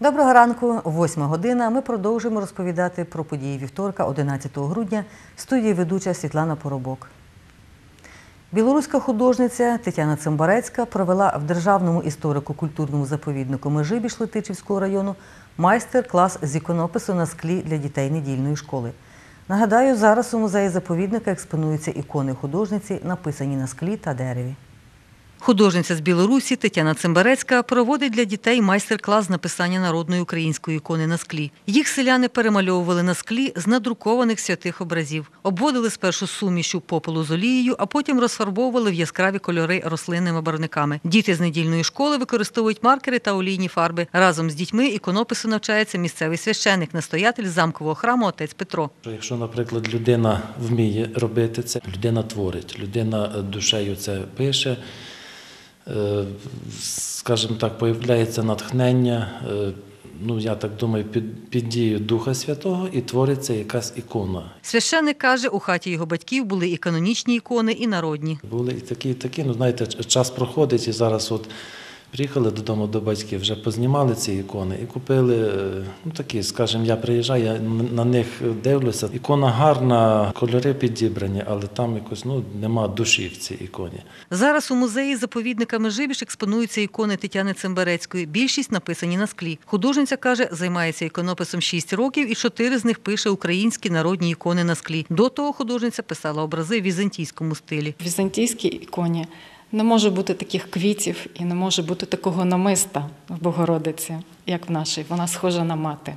Доброго ранку, 8 година. Ми продовжуємо розповідати про події вівторка, 11 грудня. В студії ведуча Світлана Поробок. Білоруська художниця Тетяна Цимбарецька провела в Державному історико-культурному заповіднику Межибіж Летичівського району майстер-клас з іконопису на склі для дітей недільної школи. Нагадаю, зараз у музеї заповідника експонуються ікони художниці, написані на склі та дереві. Художниця з Білорусі Тетяна Цимбарецька проводить для дітей майстер-клас з написання народної української ікони на склі. Їх селяни перемальовували на склі з надрукованих святих образів, обводили спершу сумішю попелу з олією, а потім розфарбовували в яскраві кольори рослинними барвниками. Діти з недільної школи використовують маркери та олійні фарби. Разом з дітьми іконопису навчається місцевий священик, настоятель замкового храму отець Петро. Якщо, наприклад, людина вміє робити це, людина творить, людина душею це пише, скажімо так, появляється натхнення, е, ну я так думаю, під, під дією Духа Святого і твориться якась ікона. Священник каже, у хаті його батьків були і канонічні ікони, і народні. Були і такі, і такі. Ну, знаєте, час проходить, і зараз от приїхали додому до батьків, вже познімали ці ікони і купили, е, ну такі, скажімо, я приїжджаю, я на них дивлюся. Ікона гарна, кольори підібрані, але там якось ну, нема душі в цій іконі. Зараз у музеї заповідника Межибіж експонуються ікони Тетяни Цимберецької. Більшість написані на склі. Художниця каже, займається іконописом 6 років і 4 з них пише українські народні ікони на склі. До того художниця писала образи в візантійському стилі. В візантійській іконі не може бути таких квітів і не може бути такого намиста в Богородиці, як в нашій. Вона схожа на мати.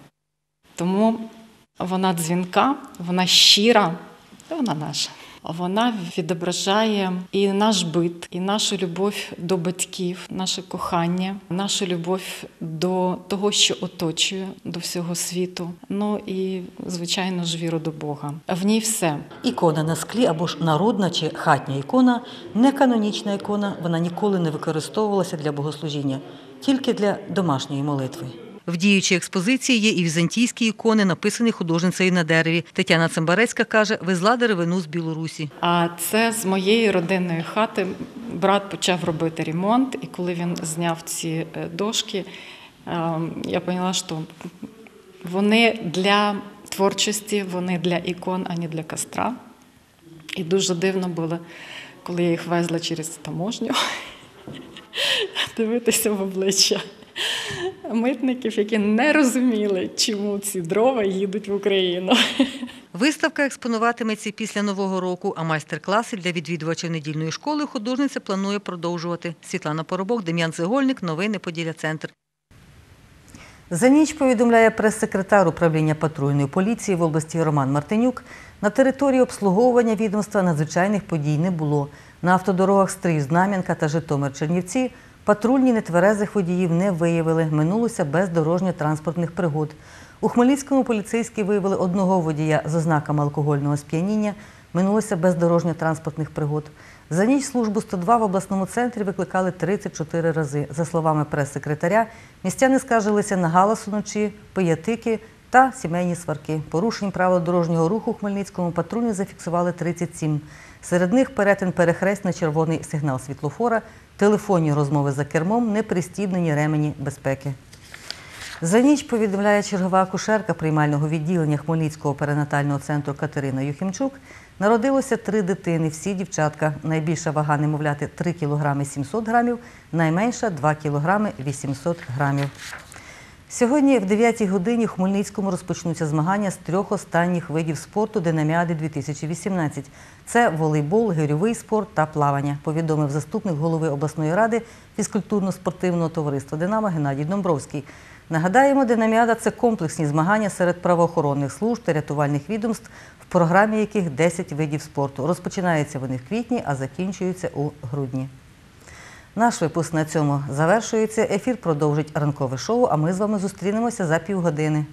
Тому вона дзвінка, вона щира, і вона наша. Вона відображає і наш бит, і нашу любов до батьків, наше кохання, нашу любов до того, що оточує, до всього світу. Ну і, звичайно ж, віру до Бога. В ній все. Ікона на склі або ж народна чи хатня ікона не канонічна ікона. Вона ніколи не використовувалася для богослужіння, тільки для домашньої молитви. В діючій експозиції є і візантійські ікони, написані художницею на дереві. Тетяна Цимбарецька каже, везла деревину з Білорусі. А це з моєї родинної хати брат почав робити ремонт, і коли він зняв ці е, дошки, е, я поняла, що вони для творчості, вони для ікон, а не для костра. І дуже дивно було, коли я їх везла через таможню, дивитися в обличчя митників, які не розуміли, чому ці дрова їдуть в Україну. Виставка експонуватиметься після нового року, а майстер-класи для відвідувачів недільної школи художниця планує продовжувати. Світлана Поробок, Дем'ян Цегольник, новини Поділля Центр. За ніч повідомляє прес-секретар управління патрульної поліції в області Роман Мартинюк. На території обслуговування відомства надзвичайних подій не було. На автодорогах Стрий, Знам'янка та Житомир-Чернівці патрульні нетверезих водіїв не виявили. Минулося без дорожньо-транспортних пригод. У Хмельницькому поліцейські виявили одного водія з ознаками алкогольного сп'яніння. Минулося без дорожньо-транспортних пригод. За ніч службу 102 в обласному центрі викликали 34 рази. За словами прес-секретаря, містяни скаржилися на галас уночі, пиятики та сімейні сварки. Порушень правил дорожнього руху у Хмельницькому патрульні зафіксували 37. Серед них перетин перехрест на червоний сигнал світлофора, телефонні розмови за кермом, непристібнені ремені безпеки. За ніч повідомляє чергова акушерка приймального відділення Хмельницького перинатального центру Катерина Юхімчук. Народилося три дитини, всі дівчатка. Найбільша вага немовляти 3 кг 700 грамів, найменша 2 кг 800 грамів. Сьогодні в 9 годині в Хмельницькому розпочнуться змагання з трьох останніх видів спорту Динаміади 2018. Це волейбол, гирьовий спорт та плавання, повідомив заступник голови обласної ради фізкультурно-спортивного товариства Динамо Геннадій Домбровський. Нагадаємо, Динаміада це комплексні змагання серед правоохоронних служб та рятувальних відомств, в програмі яких 10 видів спорту. Розпочинаються вони в квітні, а закінчуються у грудні. Наш випуск на цьому завершується. Ефір продовжить ранкове шоу, а ми з вами зустрінемося за півгодини.